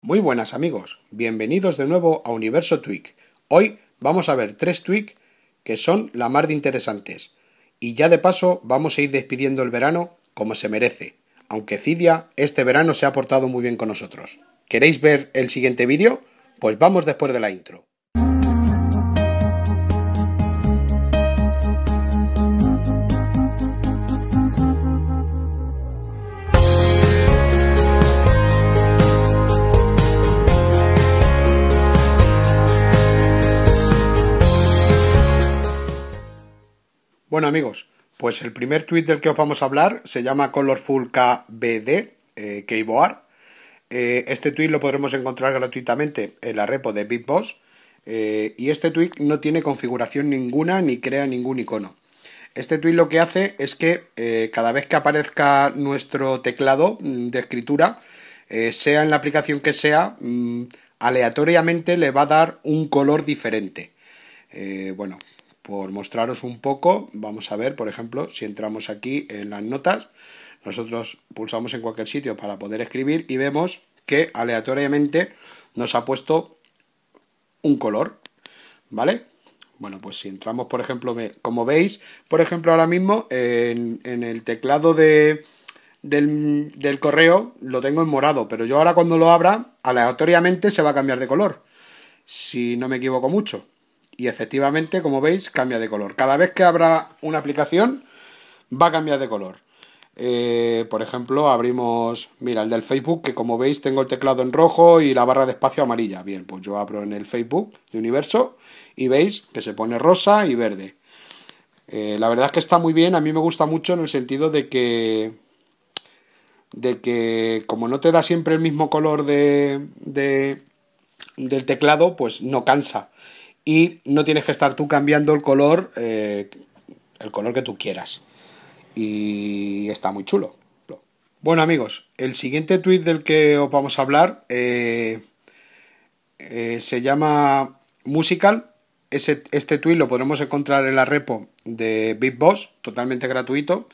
Muy buenas amigos, bienvenidos de nuevo a Universo Tweak. Hoy vamos a ver tres Tweak que son la mar de interesantes. Y ya de paso vamos a ir despidiendo el verano como se merece, aunque Cidia este verano se ha portado muy bien con nosotros. ¿Queréis ver el siguiente vídeo? Pues vamos después de la intro. Bueno amigos, pues el primer tweet del que os vamos a hablar se llama Colorful KBD, eh, Keyboard. Eh, este tweet lo podremos encontrar gratuitamente en la repo de BitBoss. Eh, y este tweet no tiene configuración ninguna ni crea ningún icono. Este tweet lo que hace es que eh, cada vez que aparezca nuestro teclado mm, de escritura, sea en la aplicación que sea, mm, aleatoriamente le va a dar un color diferente. bueno, por mostraros un poco, vamos a ver, por ejemplo, si entramos aquí en las notas, nosotros pulsamos en cualquier sitio para poder escribir y vemos que aleatoriamente nos ha puesto un color, ¿vale? Bueno, pues si entramos, por ejemplo, como veis, por ejemplo, ahora mismo en, el teclado de, del, del, correo lo tengo en morado, pero yo ahora cuando lo abra, aleatoriamente se va a cambiar de color, si no me equivoco mucho y efectivamente, como veis, cambia de color. Cada vez que abra una aplicación, va a cambiar de color. Eh, por ejemplo, abrimos, mira, el del Facebook, que como veis tengo el teclado en rojo y la barra de espacio amarilla. Bien, pues yo abro en el Facebook de Universo y veis que se pone rosa y verde. Eh, la verdad es que está muy bien, a mí me gusta mucho en el sentido de que de que como no te da siempre el mismo color de, de del teclado, pues no cansa y no tienes que estar tú cambiando el color, eh, el color que tú quieras. Y está muy chulo. Bueno amigos, el siguiente tweet del que os vamos a hablar eh, eh, se llama Musical. este tweet lo podremos encontrar en la repo de BigBoss, totalmente gratuito.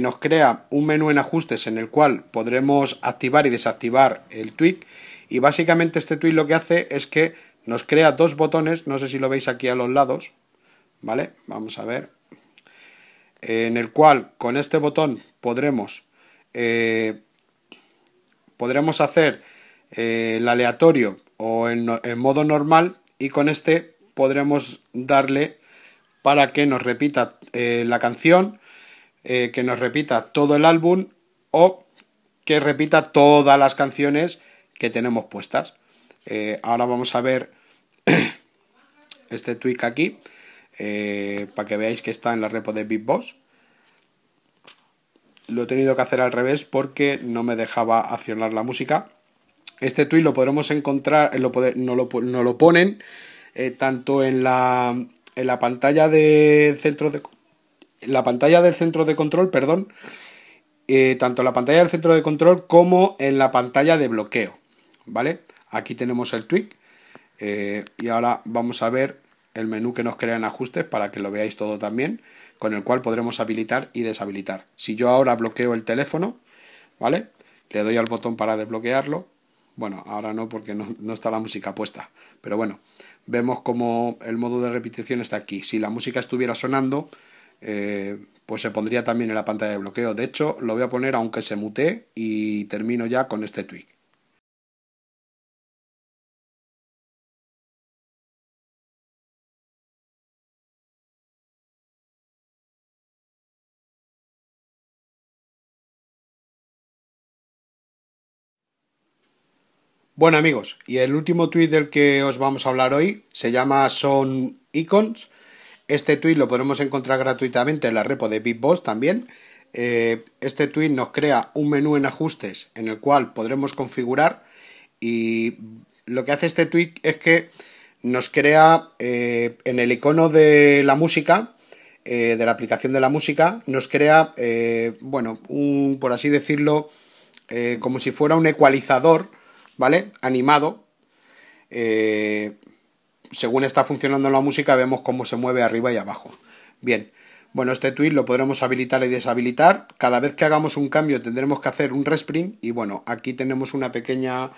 nos crea un menú en ajustes en el cual podremos activar y desactivar el tweet. Y básicamente este tweet lo que hace es que nos crea dos botones, no sé si lo veis aquí a los lados, ¿vale? Vamos a ver. En el cual con este botón podremos, eh, podremos hacer eh, el aleatorio o en, modo normal y con este podremos darle para que nos repita eh, la canción, que nos repita todo el álbum o que repita todas las canciones que tenemos puestas. Eh, ahora vamos a ver este tweak aquí eh, para que veáis que está en la repo de BitBoss. Lo he tenido que hacer al revés porque no me dejaba accionar la música. Este tweak lo podremos encontrar, no lo, lo ponen eh, tanto en la, en la pantalla de centro de la pantalla del centro de control, perdón, tanto en la pantalla del centro de control como en la pantalla de bloqueo, ¿vale? Aquí tenemos el tweak eh, y ahora vamos a ver el menú que nos crea en ajustes para que lo veáis todo también, con el cual podremos habilitar y deshabilitar. Si yo ahora bloqueo el teléfono, ¿vale? Le doy al botón para desbloquearlo. Bueno, ahora no porque no, está la música puesta, pero bueno, vemos como el modo de repetición está aquí. Si la música estuviera sonando, eh, pues se pondría también en la pantalla de bloqueo. De hecho, lo voy a poner aunque se mute y termino ya con este tweak. Bueno amigos, y el último tweet del que os vamos a hablar hoy se llama Son Icons. Este tweet lo podemos encontrar gratuitamente en la repo de BitBoss también. Eh, este tweet nos crea un menú en ajustes en el cual podremos configurar y lo que hace este tweet es que nos crea eh, en el icono de la música, eh, de la aplicación de la música, nos crea, bueno, un, por así decirlo, como si fuera un ecualizador ¿vale? Animado. Eh, según está funcionando la música, vemos cómo se mueve arriba y abajo. Bien, bueno, este tweet lo podremos habilitar y deshabilitar. Cada vez que hagamos un cambio tendremos que hacer un respring y bueno, aquí tenemos una pequeña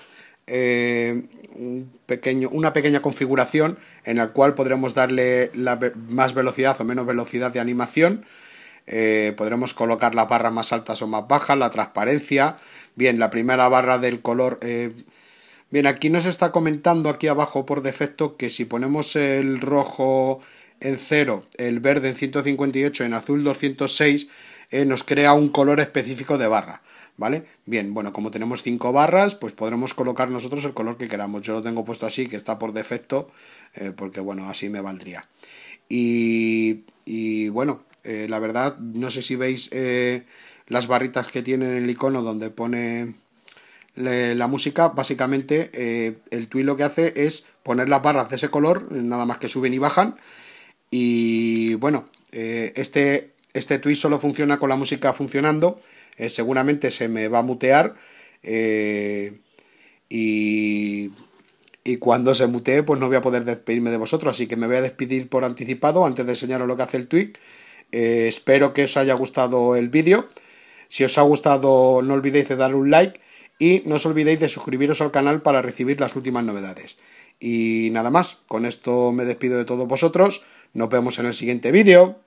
eh, un pequeño, una pequeña configuración en la cual podremos darle la, más velocidad o menos velocidad de animación. Eh, podremos colocar las barras más altas o más bajas, la transparencia. Bien, la primera barra del color. Eh, bien, aquí nos está comentando aquí abajo por defecto que si ponemos el rojo en 0, el verde en 158, en azul 206, nos crea un color específico de barra. ¿vale? Bien, bueno, como tenemos cinco barras, pues podremos colocar nosotros el color que queramos. Yo lo tengo puesto así, que está por defecto, eh, porque bueno, así me valdría. Y bueno, eh, la verdad, no sé si veis eh, las barritas que tiene en el icono donde pone la música, básicamente el tweet lo que hace es poner las barras de ese color, nada más que suben y bajan. Y bueno, este, este tweet solo funciona con la música funcionando eh, seguramente se me va a mutear eh, y, y, cuando se mutee pues no voy a poder despedirme de vosotros, así que me voy a despedir por anticipado antes de enseñaros lo que hace el tweet. Eh, espero que os haya gustado el vídeo. Si os ha gustado no olvidéis de darle un like y no os olvidéis de suscribiros al canal para recibir las últimas novedades. Y nada más, con esto me despido de todos vosotros. Nos vemos en el siguiente vídeo.